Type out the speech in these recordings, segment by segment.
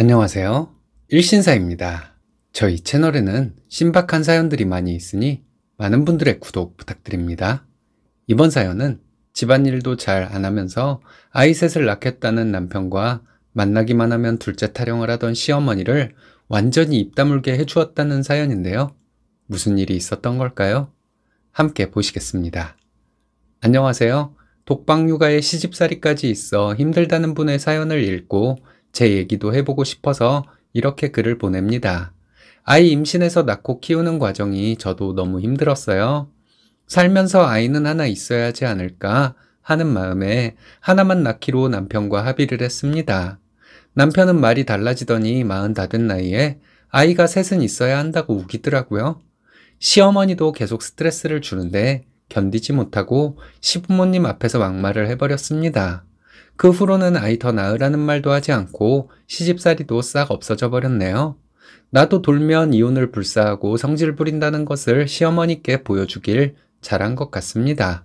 안녕하세요. 일신사입니다. 저희 채널에는 신박한 사연들이 많이 있으니 많은 분들의 구독 부탁드립니다. 이번 사연은 집안일도 잘 안 하면서 아이 셋을 낳겠다는 남편과 만나기만 하면 둘째 타령을 하던 시어머니를 완전히 입 다물게 해주었다는 사연인데요. 무슨 일이 있었던 걸까요? 함께 보시겠습니다. 안녕하세요. 독방 육아에 시집살이까지 있어 힘들다는 분의 사연을 읽고 제 얘기도 해보고 싶어서 이렇게 글을 보냅니다. 아이 임신해서 낳고 키우는 과정이 저도 너무 힘들었어요. 살면서 아이는 하나 있어야 하지 않을까 하는 마음에 하나만 낳기로 남편과 합의를 했습니다. 남편은 말이 달라지더니 마흔 다 된 나이에 아이가 셋은 있어야 한다고 우기더라고요. 시어머니도 계속 스트레스를 주는데 견디지 못하고 시부모님 앞에서 막말을 해버렸습니다. 그 후로는 아이 더 낳으라는 말도 하지 않고 시집살이도 싹 없어져 버렸네요. 나도 돌면 이혼을 불사하고 성질 부린다는 것을 시어머니께 보여주길 잘한 것 같습니다.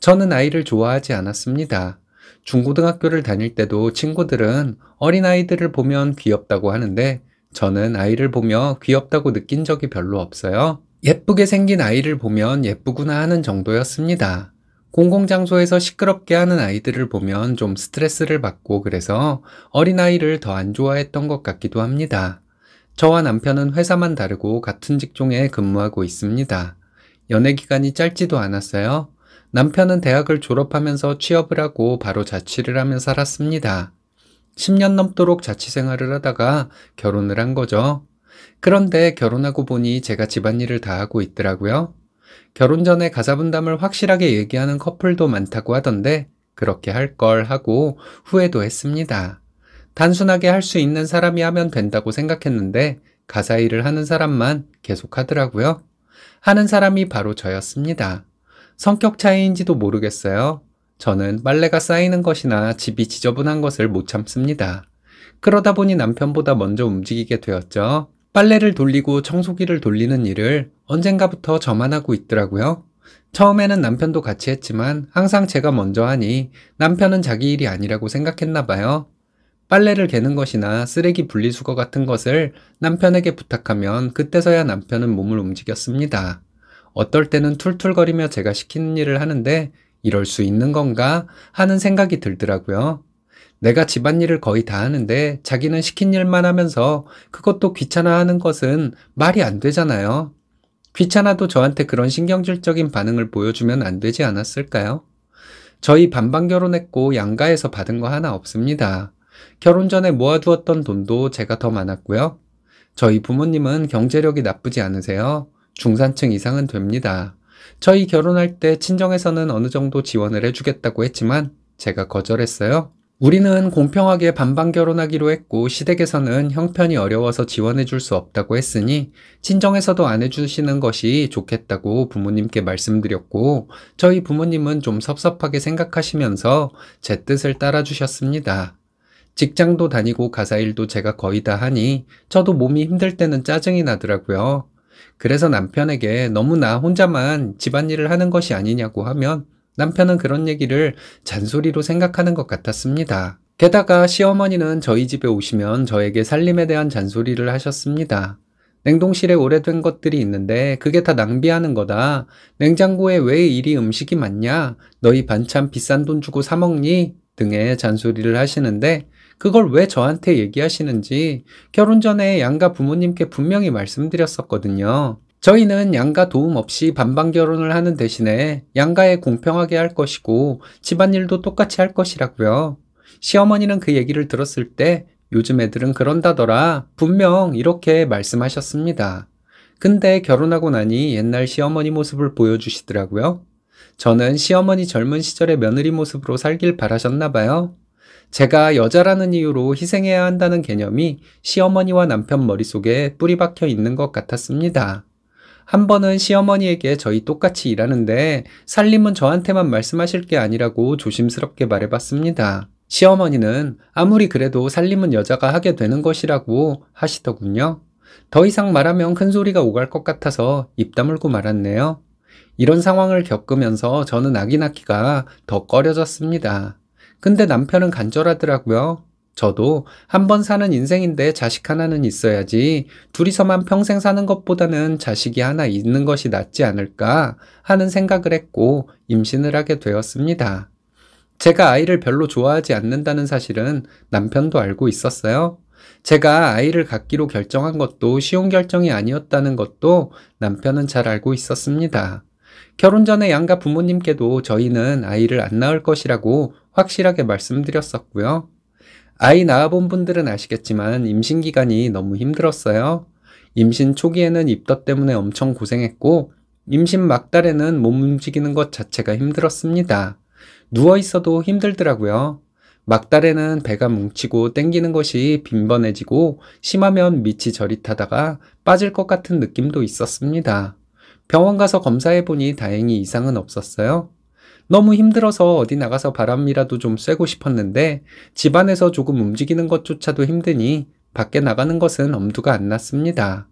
저는 아이를 좋아하지 않았습니다. 중고등학교를 다닐 때도 친구들은 어린아이들을 보면 귀엽다고 하는데 저는 아이를 보며 귀엽다고 느낀 적이 별로 없어요. 예쁘게 생긴 아이를 보면 예쁘구나 하는 정도였습니다. 공공장소에서 시끄럽게 하는 아이들을 보면 좀 스트레스를 받고 그래서 어린아이를 더 안 좋아했던 것 같기도 합니다. 저와 남편은 회사만 다르고 같은 직종에 근무하고 있습니다. 연애 기간이 짧지도 않았어요. 남편은 대학을 졸업하면서 취업을 하고 바로 자취를 하며 살았습니다. 10년 넘도록 자취 생활을 하다가 결혼을 한 거죠. 그런데 결혼하고 보니 제가 집안일을 다 하고 있더라고요. 결혼 전에 가사 분담을 확실하게 얘기하는 커플도 많다고 하던데 그렇게 할 걸 하고 후회도 했습니다. 단순하게 할 수 있는 사람이 하면 된다고 생각했는데 가사 일을 하는 사람만 계속 하더라고요. 하는 사람이 바로 저였습니다. 성격 차이인지도 모르겠어요. 저는 빨래가 쌓이는 것이나 집이 지저분한 것을 못 참습니다. 그러다 보니 남편보다 먼저 움직이게 되었죠. 빨래를 돌리고 청소기를 돌리는 일을 언젠가부터 저만 하고 있더라고요. 처음에는 남편도 같이 했지만 항상 제가 먼저 하니 남편은 자기 일이 아니라고 생각했나 봐요. 빨래를 개는 것이나 쓰레기 분리수거 같은 것을 남편에게 부탁하면 그때서야 남편은 몸을 움직였습니다. 어떨 때는 툴툴거리며 제가 시키는 일을 하는데 이럴 수 있는 건가 하는 생각이 들더라고요. 내가 집안일을 거의 다 하는데 자기는 시킨 일만 하면서 그것도 귀찮아하는 것은 말이 안 되잖아요. 귀찮아도 저한테 그런 신경질적인 반응을 보여주면 안 되지 않았을까요? 저희 반반 결혼했고 양가에서 받은 거 하나 없습니다. 결혼 전에 모아두었던 돈도 제가 더 많았고요. 저희 부모님은 경제력이 나쁘지 않으세요. 중산층 이상은 됩니다. 저희 결혼할 때 친정에서는 어느 정도 지원을 해주겠다고 했지만 제가 거절했어요. 우리는 공평하게 반반 결혼하기로 했고 시댁에서는 형편이 어려워서 지원해 줄 수 없다고 했으니 친정에서도 안 해주시는 것이 좋겠다고 부모님께 말씀드렸고 저희 부모님은 좀 섭섭하게 생각하시면서 제 뜻을 따라주셨습니다. 직장도 다니고 가사 일도 제가 거의 다 하니 저도 몸이 힘들 때는 짜증이 나더라고요. 그래서 남편에게 너무 나 혼자만 집안일을 하는 것이 아니냐고 하면 남편은 그런 얘기를 잔소리로 생각하는 것 같았습니다. 게다가 시어머니는 저희 집에 오시면 저에게 살림에 대한 잔소리를 하셨습니다. 냉동실에 오래된 것들이 있는데 그게 다 낭비하는 거다. 냉장고에 왜 이리 음식이 많냐? 너희 반찬 비싼 돈 주고 사 먹니? 등의 잔소리를 하시는데 그걸 왜 저한테 얘기하시는지 결혼 전에 양가 부모님께 분명히 말씀드렸었거든요. 저희는 양가 도움 없이 반반 결혼을 하는 대신에 양가에 공평하게 할 것이고 집안일도 똑같이 할 것이라고요. 시어머니는 그 얘기를 들었을 때 요즘 애들은 그런다더라. 분명 이렇게 말씀하셨습니다. 근데 결혼하고 나니 옛날 시어머니 모습을 보여주시더라고요. 저는 시어머니 젊은 시절의 며느리 모습으로 살길 바라셨나 봐요. 제가 여자라는 이유로 희생해야 한다는 개념이 시어머니와 남편 머릿속에 뿌리 박혀 있는 것 같았습니다. 한 번은 시어머니에게 저희 똑같이 일하는데 살림은 저한테만 말씀하실 게 아니라고 조심스럽게 말해봤습니다. 시어머니는 아무리 그래도 살림은 여자가 하게 되는 것이라고 하시더군요. 더 이상 말하면 큰 소리가 오갈 것 같아서 입 다물고 말았네요. 이런 상황을 겪으면서 저는 아기 낳기가 더 꺼려졌습니다. 근데 남편은 간절하더라고요. 저도 한 번 사는 인생인데 자식 하나는 있어야지 둘이서만 평생 사는 것보다는 자식이 하나 있는 것이 낫지 않을까 하는 생각을 했고 임신을 하게 되었습니다. 제가 아이를 별로 좋아하지 않는다는 사실은 남편도 알고 있었어요. 제가 아이를 갖기로 결정한 것도 쉬운 결정이 아니었다는 것도 남편은 잘 알고 있었습니다. 결혼 전에 양가 부모님께도 저희는 아이를 안 낳을 것이라고 확실하게 말씀드렸었고요. 아이 낳아본 분들은 아시겠지만 임신 기간이 너무 힘들었어요. 임신 초기에는 입덧 때문에 엄청 고생했고, 임신 막달에는 몸 움직이는 것 자체가 힘들었습니다. 누워 있어도 힘들더라고요. 막달에는 배가 뭉치고 땡기는 것이 빈번해지고 심하면 밑이 저릿하다가 빠질 것 같은 느낌도 있었습니다. 병원 가서 검사해 보니 다행히 이상은 없었어요. 너무 힘들어서 어디 나가서 바람이라도 좀 쐬고 싶었는데 집안에서 조금 움직이는 것조차도 힘드니 밖에 나가는 것은 엄두가 안 났습니다.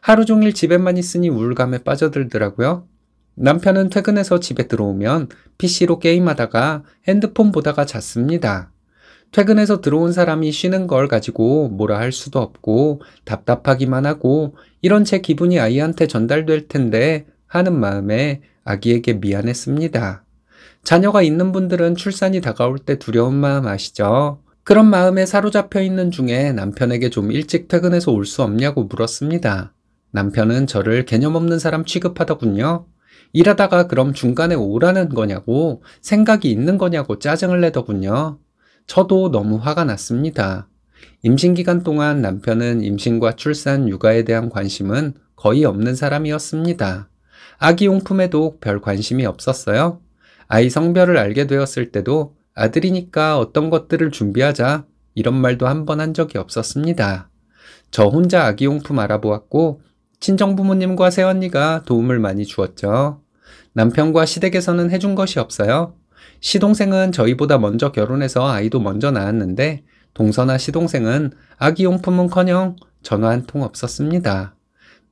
하루 종일 집에만 있으니 우울감에 빠져들더라고요. 남편은 퇴근해서 집에 들어오면 PC로 게임하다가 핸드폰 보다가 잤습니다. 퇴근해서 들어온 사람이 쉬는 걸 가지고 뭐라 할 수도 없고 답답하기만 하고 이런 제 기분이 아이한테 전달될 텐데 하는 마음에 아기에게 미안했습니다. 자녀가 있는 분들은 출산이 다가올 때 두려운 마음 아시죠? 그런 마음에 사로잡혀 있는 중에 남편에게 좀 일찍 퇴근해서 올 수 없냐고 물었습니다. 남편은 저를 개념 없는 사람 취급하더군요. 일하다가 그럼 중간에 오라는 거냐고 생각이 있는 거냐고 짜증을 내더군요. 저도 너무 화가 났습니다. 임신 기간 동안 남편은 임신과 출산, 육아에 대한 관심은 거의 없는 사람이었습니다. 아기 용품에도 별 관심이 없었어요. 아이 성별을 알게 되었을 때도 아들이니까 어떤 것들을 준비하자 이런 말도 한번한 적이 없었습니다. 저 혼자 아기 용품 알아보았고 친정 부모님과 새언니가 도움을 많이 주었죠. 남편과 시댁에서는 해준 것이 없어요. 시동생은 저희보다 먼저 결혼해서 아이도 먼저 낳았는데 동서나 시동생은 아기용품은커녕 전화 한 통 없었습니다.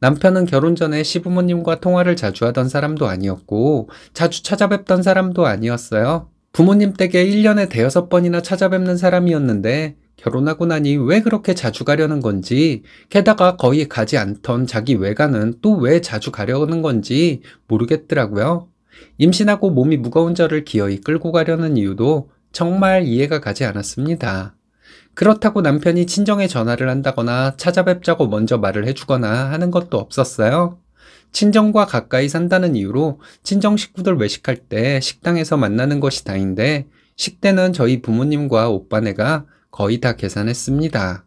남편은 결혼 전에 시부모님과 통화를 자주 하던 사람도 아니었고 자주 찾아뵙던 사람도 아니었어요. 부모님 댁에 1년에 대여섯 번이나 찾아뵙는 사람이었는데 결혼하고 나니 왜 그렇게 자주 가려는 건지, 게다가 거의 가지 않던 자기 외가는 또 왜 자주 가려는 건지 모르겠더라고요. 임신하고 몸이 무거운 저를 기어이 끌고 가려는 이유도 정말 이해가 가지 않았습니다. 그렇다고 남편이 친정에 전화를 한다거나 찾아뵙자고 먼저 말을 해주거나 하는 것도 없었어요. 친정과 가까이 산다는 이유로 친정 식구들 외식할 때 식당에서 만나는 것이 다인데 식대는 저희 부모님과 오빠네가 거의 다 계산했습니다.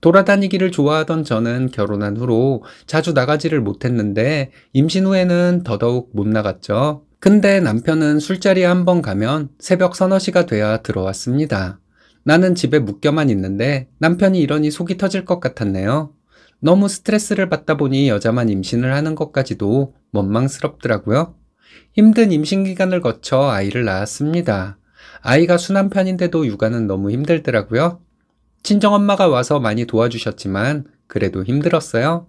돌아다니기를 좋아하던 저는 결혼한 후로 자주 나가지를 못했는데 임신 후에는 더더욱 못 나갔죠. 근데 남편은 술자리에 한번 가면 새벽 서너 시가 돼야 들어왔습니다. 나는 집에 묶여만 있는데 남편이 이러니 속이 터질 것 같았네요. 너무 스트레스를 받다 보니 여자만 임신을 하는 것까지도 원망스럽더라고요. 힘든 임신 기간을 거쳐 아이를 낳았습니다. 아이가 순한 편인데도 육아는 너무 힘들더라고요. 친정엄마가 와서 많이 도와주셨지만 그래도 힘들었어요.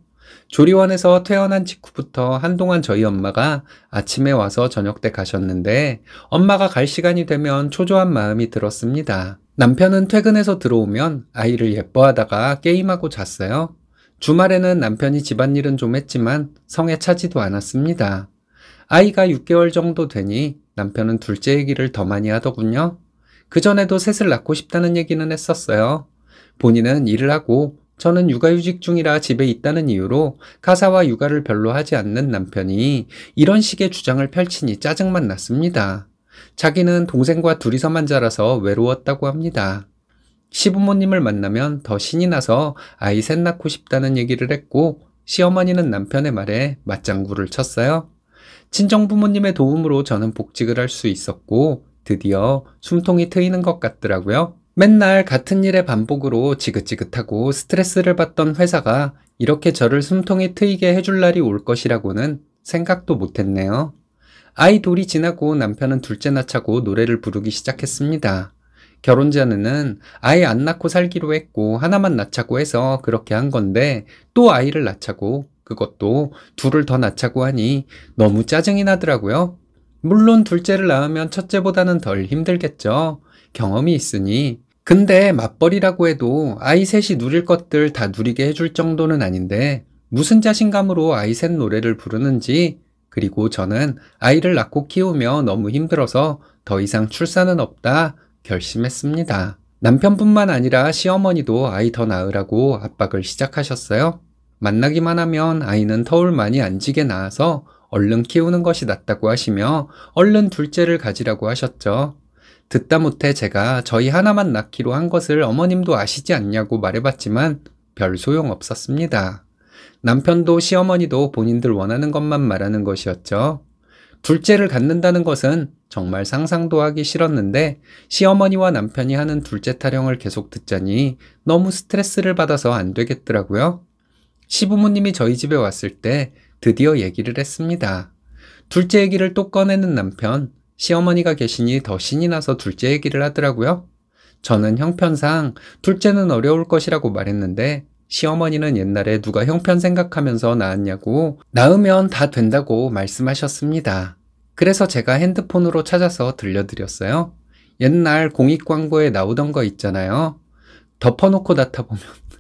조리원에서 퇴원한 직후부터 한동안 저희 엄마가 아침에 와서 저녁 때 가셨는데 엄마가 갈 시간이 되면 초조한 마음이 들었습니다. 남편은 퇴근해서 들어오면 아이를 예뻐하다가 게임하고 잤어요. 주말에는 남편이 집안일은 좀 했지만 성에 차지도 않았습니다. 아이가 6개월 정도 되니 남편은 둘째 얘기를 더 많이 하더군요. 그전에도 셋을 낳고 싶다는 얘기는 했었어요. 본인은 일을 하고 저는 육아휴직 중이라 집에 있다는 이유로 가사와 육아를 별로 하지 않는 남편이 이런 식의 주장을 펼치니 짜증만 났습니다. 자기는 동생과 둘이서만 자라서 외로웠다고 합니다. 시부모님을 만나면 더 신이 나서 아이 셋 낳고 싶다는 얘기를 했고 시어머니는 남편의 말에 맞장구를 쳤어요. 친정 부모님의 도움으로 저는 복직을 할 수 있었고 드디어 숨통이 트이는 것 같더라고요. 맨날 같은 일의 반복으로 지긋지긋하고 스트레스를 받던 회사가 이렇게 저를 숨통이 트이게 해줄 날이 올 것이라고는 생각도 못했네요. 아이 돌이 지나고 남편은 둘째 낳자고 노래를 부르기 시작했습니다. 결혼 전에는 아이 안 낳고 살기로 했고 하나만 낳자고 해서 그렇게 한 건데 또 아이를 낳자고 그것도 둘을 더 낳자고 하니 너무 짜증이 나더라고요. 물론 둘째를 낳으면 첫째보다는 덜 힘들겠죠. 경험이 있으니 근데 맞벌이라고 해도 아이 셋이 누릴 것들 다 누리게 해줄 정도는 아닌데 무슨 자신감으로 아이 셋 노래를 부르는지 그리고 저는 아이를 낳고 키우며 너무 힘들어서 더 이상 출산은 없다 결심했습니다. 남편뿐만 아니라 시어머니도 아이 더 낳으라고 압박을 시작하셨어요. 만나기만 하면 아이는 터울 많이 안 지게 낳아서 얼른 키우는 것이 낫다고 하시며 얼른 둘째를 가지라고 하셨죠. 듣다 못해 제가 저희 하나만 낳기로 한 것을 어머님도 아시지 않냐고 말해봤지만 별 소용 없었습니다. 남편도 시어머니도 본인들 원하는 것만 말하는 것이었죠. 둘째를 갖는다는 것은 정말 상상도 하기 싫었는데 시어머니와 남편이 하는 둘째 타령을 계속 듣자니 너무 스트레스를 받아서 안 되겠더라고요. 시부모님이 저희 집에 왔을 때 드디어 얘기를 했습니다. 둘째 얘기를 또 꺼내는 남편, 시어머니가 계시니 더 신이 나서 둘째 얘기를 하더라고요. 저는 형편상 둘째는 어려울 것이라고 말했는데 시어머니는 옛날에 누가 형편 생각하면서 낳았냐고 낳으면 다 된다고 말씀하셨습니다. 그래서 제가 핸드폰으로 찾아서 들려드렸어요. 옛날 공익 광고에 나오던 거 있잖아요. 덮어놓고 낳다 보면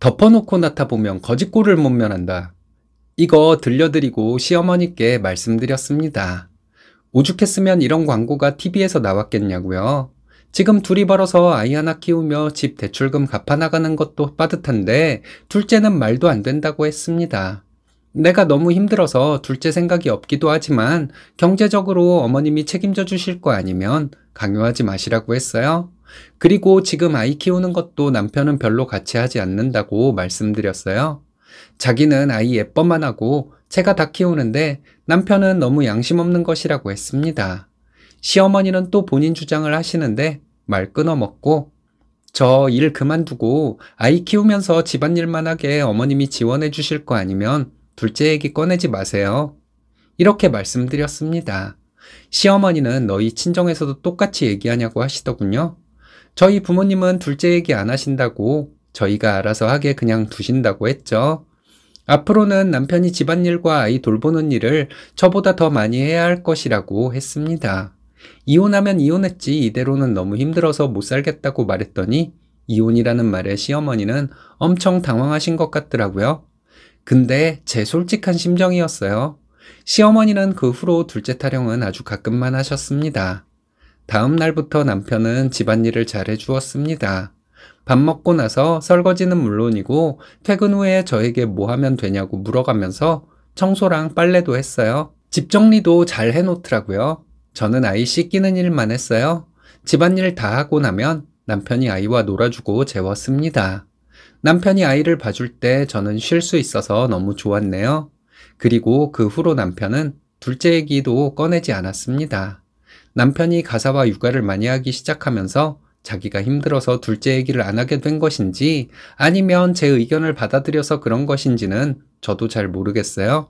덮어놓고 나타보면 거짓골을 못 면한다. 이거 들려드리고 시어머니께 말씀드렸습니다. 오죽했으면 이런 광고가 TV에서 나왔겠냐고요. 지금 둘이 벌어서 아이 하나 키우며 집 대출금 갚아나가는 것도 빠듯한데 둘째는 말도 안 된다고 했습니다. 내가 너무 힘들어서 둘째 생각이 없기도 하지만 경제적으로 어머님이 책임져 주실 거 아니면 강요하지 마시라고 했어요. 그리고 지금 아이 키우는 것도 남편은 별로 같이 하지 않는다고 말씀드렸어요. 자기는 아이 예뻐만 하고 제가 다 키우는데 남편은 너무 양심 없는 것이라고 했습니다. 시어머니는 또 본인 주장을 하시는데 말 끊어먹고 저 일 그만두고 아이 키우면서 집안일만 하게 어머님이 지원해 주실 거 아니면 둘째 얘기 꺼내지 마세요. 이렇게 말씀드렸습니다. 시어머니는 너희 친정에서도 똑같이 얘기하냐고 하시더군요. 저희 부모님은 둘째 얘기 안 하신다고 저희가 알아서 하게 그냥 두신다고 했죠. 앞으로는 남편이 집안일과 아이 돌보는 일을 저보다 더 많이 해야 할 것이라고 했습니다. 이혼하면 이혼했지 이대로는 너무 힘들어서 못 살겠다고 말했더니 이혼이라는 말에 시어머니는 엄청 당황하신 것 같더라고요. 근데 제 솔직한 심정이었어요. 시어머니는 그 후로 둘째 타령은 아주 가끔만 하셨습니다. 다음 날부터 남편은 집안일을 잘해 주었습니다. 밥 먹고 나서 설거지는 물론이고 퇴근 후에 저에게 뭐 하면 되냐고 물어가면서 청소랑 빨래도 했어요. 집 정리도 잘 해놓더라고요. 저는 아이 씻기는 일만 했어요. 집안일 다 하고 나면 남편이 아이와 놀아주고 재웠습니다. 남편이 아이를 봐줄 때 저는 쉴 수 있어서 너무 좋았네요. 그리고 그 후로 남편은 둘째 얘기도 꺼내지 않았습니다. 남편이 가사와 육아를 많이 하기 시작하면서 자기가 힘들어서 둘째 얘기를 안 하게 된 것인지 아니면 제 의견을 받아들여서 그런 것인지는 저도 잘 모르겠어요.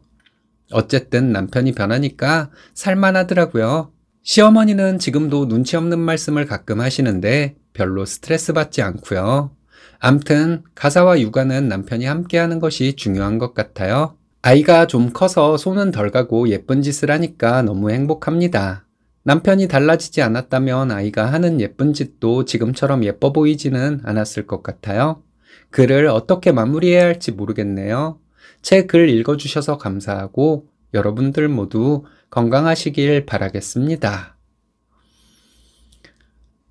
어쨌든 남편이 변하니까 살만하더라고요. 시어머니는 지금도 눈치 없는 말씀을 가끔 하시는데 별로 스트레스 받지 않고요. 암튼 가사와 육아는 남편이 함께 하는 것이 중요한 것 같아요. 아이가 좀 커서 손은 덜 가고 예쁜 짓을 하니까 너무 행복합니다. 남편이 달라지지 않았다면 아이가 하는 예쁜 짓도 지금처럼 예뻐 보이지는 않았을 것 같아요. 글을 어떻게 마무리해야 할지 모르겠네요. 제 글 읽어주셔서 감사하고 여러분들 모두 건강하시길 바라겠습니다.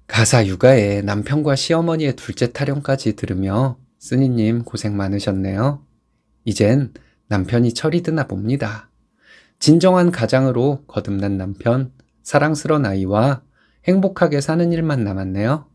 가사 육아에 남편과 시어머니의 둘째 타령까지 들으며 쓰니님 고생 많으셨네요. 이젠 남편이 철이 드나 봅니다. 진정한 가장으로 거듭난 남편, 사랑스런 아이와 행복하게 사는 일만 남았네요.